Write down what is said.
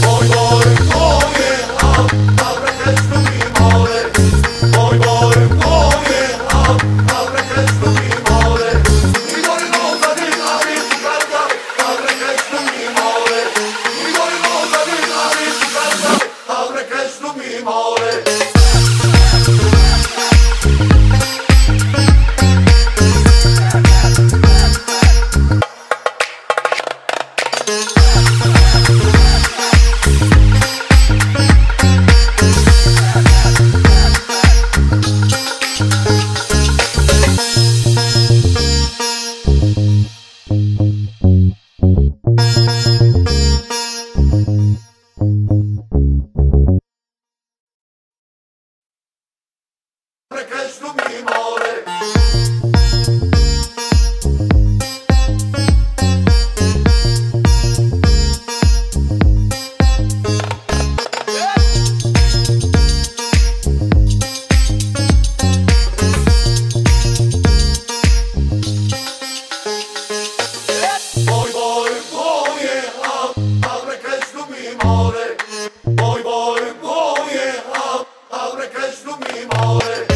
Boj, boj, slog mig i magen